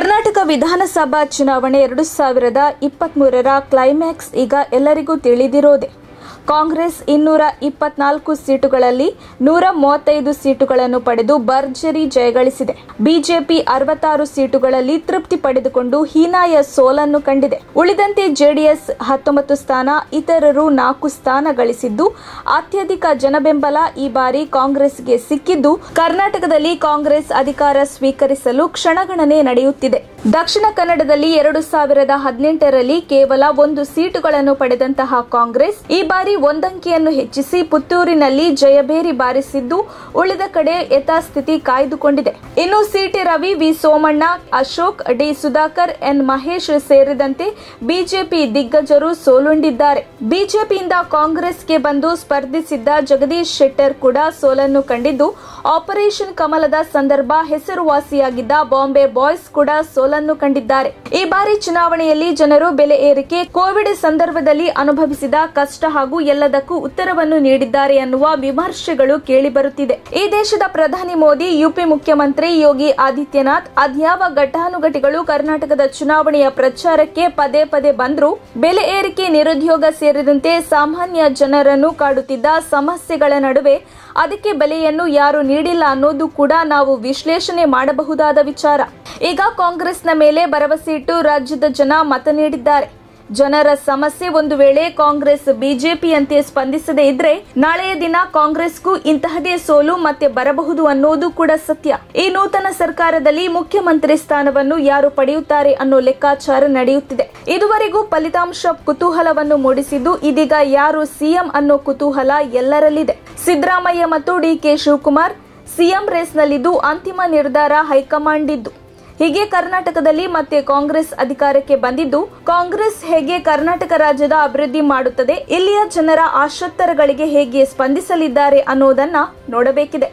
ಕರ್ನಾಟಕ ವಿಧಾನಸಭಾ ಚುನಾವಣೆ ಎರಡು ಸಾವಿರದ ಇಪ್ಪತ್ಮೂರರ ಕ್ಲೈಮ್ಯಾಕ್ಸ್ ಈಗ ಎಲ್ಲರಿಗೂ ತಿಳಿದಿರೋದೆ. ಕಾಂಗ್ರೆಸ್ ಇನ್ನೂರ ಇಪ್ಪತ್ನಾಲ್ಕು ಸೀಟುಗಳಲ್ಲಿ ನೂರ ಮೂವತ್ತೈದು ಸೀಟುಗಳನ್ನು ಪಡೆದು ಭರ್ಜರಿ ಜಯಗಳಿಸಿದೆ. ಬಿಜೆಪಿ ಅರವತ್ತಾರು ಸೀಟುಗಳಲ್ಲಿ ತೃಪ್ತಿ ಪಡೆದುಕೊಂಡು ಹೀನಾಯ ಸೋಲನ್ನು ಕಂಡಿದೆ. ಉಳಿದಂತೆ ಜೆಡಿಎಸ್ ಹತ್ತೊಂಬತ್ತು ಸ್ಥಾನ, ಇತರರು ನಾಲ್ಕು ಸ್ಥಾನ ಗಳಿಸಿದ್ದು, ಅತ್ಯಧಿಕ ಜನಬೆಂಬಲ ಈ ಬಾರಿ ಕಾಂಗ್ರೆಸ್ಗೆ ಸಿಕ್ಕಿದ್ದು ಕರ್ನಾಟಕದಲ್ಲಿ ಕಾಂಗ್ರೆಸ್ ಅಧಿಕಾರ ಸ್ವೀಕರಿಸಲು ಕ್ಷಣಗಣನೆ ನಡೆಯುತ್ತಿದೆ. ದಕ್ಷಿಣ ಕನ್ನಡದಲ್ಲಿ ಎರಡು ಸಾವಿರದ ಹದಿನೆಂಟರಲ್ಲಿ ಕೇವಲ ಒಂದು ಸೀಟುಗಳನ್ನು ಪಡೆದಂತಹ ಕಾಂಗ್ರೆಸ್ ಈ ಬಾರಿ ಒಂದಂಕಿಯನ್ನು ಹೆಚ್ಚಿಸಿ ಪುತ್ತೂರಿನಲ್ಲಿ ಜಯಬೇರಿ ಬಾರಿಸಿದ್ದು ಉಳಿದ ಕಡೆ ಯಥಾಸ್ಥಿತಿ ಕಾಯ್ದುಕೊಂಡಿದೆ. ಇನ್ನು C T Ravi V Somanna, Ashok, D Sudhakar, N Mahesh ಸೇರಿದಂತೆ ಬಿಜೆಪಿ ದಿಗ್ಗಜರು ಸೋಲುಂಡಿದ್ದಾರೆ. ಬಿಜೆಪಿಯಿಂದ ಕಾಂಗ್ರೆಸ್ಗೆ ಬಂದು ಸ್ಪರ್ಧಿಸಿದ್ದ ಜಗದೀಶ್ ಶೆಟ್ಟರ್ ಕೂಡ ಸೋಲನ್ನು ಕಂಡಿದ್ದು, ಆಪರೇಷನ್ ಕಮಲದ ಸಂದರ್ಭ ಹೆಸರುವಾಸಿಯಾಗಿದ್ದ ಬಾಂಬೆ ಬಾಯ್ಸ್ ಕೂಡ ಸೋಲನ್ನು ಕಂಡಿದ್ದಾರೆ. ಈ ಬಾರಿ ಚುನಾವಣೆಯಲ್ಲಿ ಜನರು ಬೆಲೆ ಏರಿಕೆ, ಕೋವಿಡ್ ಸಂದರ್ಭದಲ್ಲಿ ಅನುಭವಿಸಿದ ಕಷ್ಟ ಹಾಗೂ ಎಲ್ಲದಕ್ಕೂ ಉತ್ತರವನ್ನು ನೀಡಿದ್ದಾರೆ ಅನ್ನುವ ವಿಮರ್ಶೆಗಳು ಕೇಳಿಬರುತ್ತಿದೆ. ಈ ದೇಶದ ಪ್ರಧಾನಿ ಮೋದಿ, ಯುಪಿ ಮುಖ್ಯಮಂತ್ರಿ ಯೋಗಿ ಆದಿತ್ಯನಾಥ್ ಅದ್ಯಾವ ಘಟಾನುಘಟಿಗಳು ಕರ್ನಾಟಕದ ಚುನಾವಣೆಯ ಪ್ರಚಾರಕ್ಕೆ ಪದೇ ಪದೇ ಬಂದ್ರು ಬೆಲೆ ಏರಿಕೆ ನಿರುದ್ಯೋಗ ಸೇರಿದಂತೆ ಸಾಮಾನ್ಯ ಜನರನ್ನು ಕಾಡುತ್ತಿದ್ದ ಸಮಸ್ಯೆಗಳ ನಡುವೆ ಅದಕ್ಕೆ ಬೆಲೆಯನ್ನು ಯಾರು ನೀಡಿಲ್ಲ ಅನ್ನೋದು ಕೂಡ ನಾವು ವಿಶ್ಲೇಷಣೆ ಮಾಡಬಹುದಾದ ವಿಚಾರ. ಈಗ ಕಾಂಗ್ರೆಸ್ನ ಮೇಲೆ ಭರವಸೆ ಇಟ್ಟು ರಾಜ್ಯದ ಜನ ಮತ ನೀಡಿದ್ದಾರೆ. ಜನರ ಸಮಸ್ಯೆ ಒಂದು ವೇಳೆ ಕಾಂಗ್ರೆಸ್ ಬಿಜೆಪಿಯಂತೆ ಸ್ಪಂದಿಸದೇ ಇದ್ರೆ ನಾಳೆಯ ದಿನ ಕಾಂಗ್ರೆಸ್ಗೂ ಇಂತಹದೇ ಸೋಲು ಮತ್ತೆ ಬರಬಹುದು ಅನ್ನೋದು ಕೂಡ ಸತ್ಯ. ಈ ನೂತನ ಸರ್ಕಾರದಲ್ಲಿ ಮುಖ್ಯಮಂತ್ರಿ ಸ್ಥಾನವನ್ನು ಯಾರು ಪಡೆಯುತ್ತಾರೆ ಅನ್ನೋ ಲೆಕ್ಕಾಚಾರ ನಡೆಯುತ್ತಿದೆ. ಇದುವರೆಗೂ ಫಲಿತಾಂಶ ಕುತೂಹಲವನ್ನು ಮೂಡಿಸಿದ್ದು ಇದೀಗ ಯಾರು ಸಿಎಂ ಅನ್ನೋ ಕುತೂಹಲ ಎಲ್ಲರಲ್ಲಿದೆ. ಸಿದ್ದರಾಮಯ್ಯ ಮತ್ತು ಡಿಕೆ ಶಿವಕುಮಾರ್ ಸಿಎಂ ರೇಸ್ನಲ್ಲಿದ್ದು ಅಂತಿಮ ನಿರ್ಧಾರ ಹೈಕಮಾಂಡಿದ್ದು. ಹೀಗೆ ಕರ್ನಾಟಕದಲ್ಲಿ ಮತ್ತೆ ಕಾಂಗ್ರೆಸ್ ಅಧಿಕಾರಕ್ಕೆ ಬಂದಿದ್ದು, ಕಾಂಗ್ರೆಸ್ ಹೇಗೆ ಕರ್ನಾಟಕ ರಾಜ್ಯದ ಅಭಿವೃದ್ಧಿ ಮಾಡುತ್ತದೆ, ಇಲ್ಲಿಯ ಜನರ ಆಶೋತ್ತರಗಳಿಗೆ ಹೇಗೆ ಸ್ಪಂದಿಸಲಿದ್ದಾರೆ ಅನ್ನೋದನ್ನ ನೋಡಬೇಕಿದೆ.